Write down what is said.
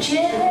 chill.